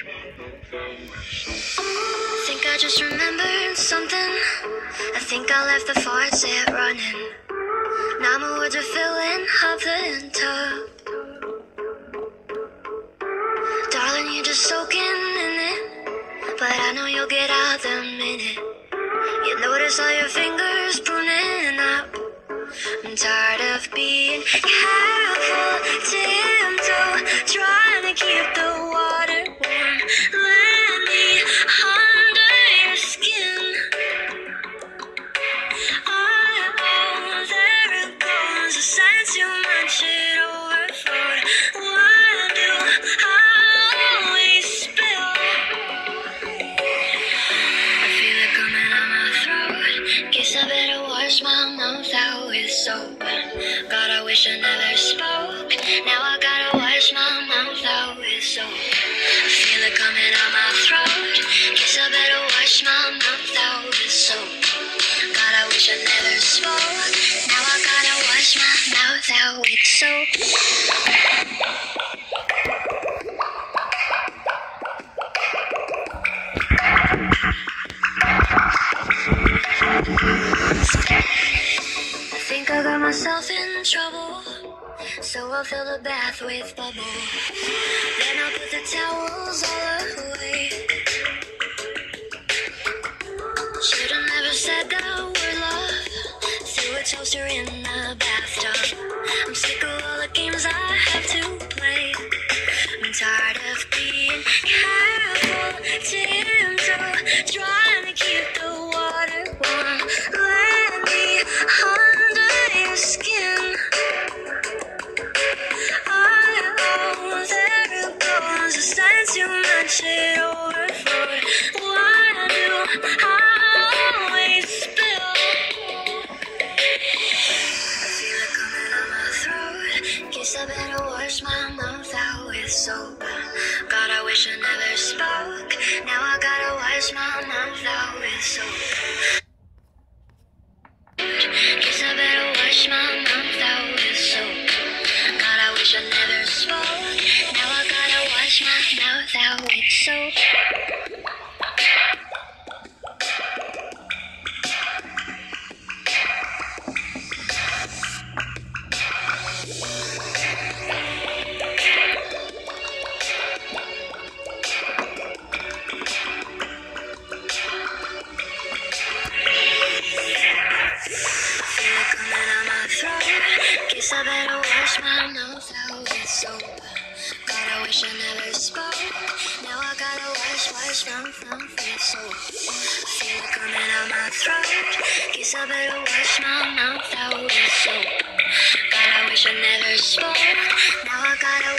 Think I just remembered something. I think I left the faucet running. Now my words are filling up the tub. Darling, you're just soaking in it. But I know you'll get out the minute. You notice all your fingers pruning up. I'm tired of being careful, Guess I better wash my mouth out with soap. God, I wish I never in trouble. So I'll fill the bath with bubbles. Then I'll put the towels all away. Should've never said that word love. Threw a toaster in the bathtub. I'm sick of all the games I have to play. I'm tired I better wash my mouth out with soap. God, I wish I never spoke. Now I gotta wash my mouth out with soap. Guess I better wash my mouth out with soap. God, I wish I never spoke. Now I gotta wash, wash my mouth with soap. Feel it coming out my throat. Guess I better wash my mouth out with soap. God, I wish I never spoke. Now I gotta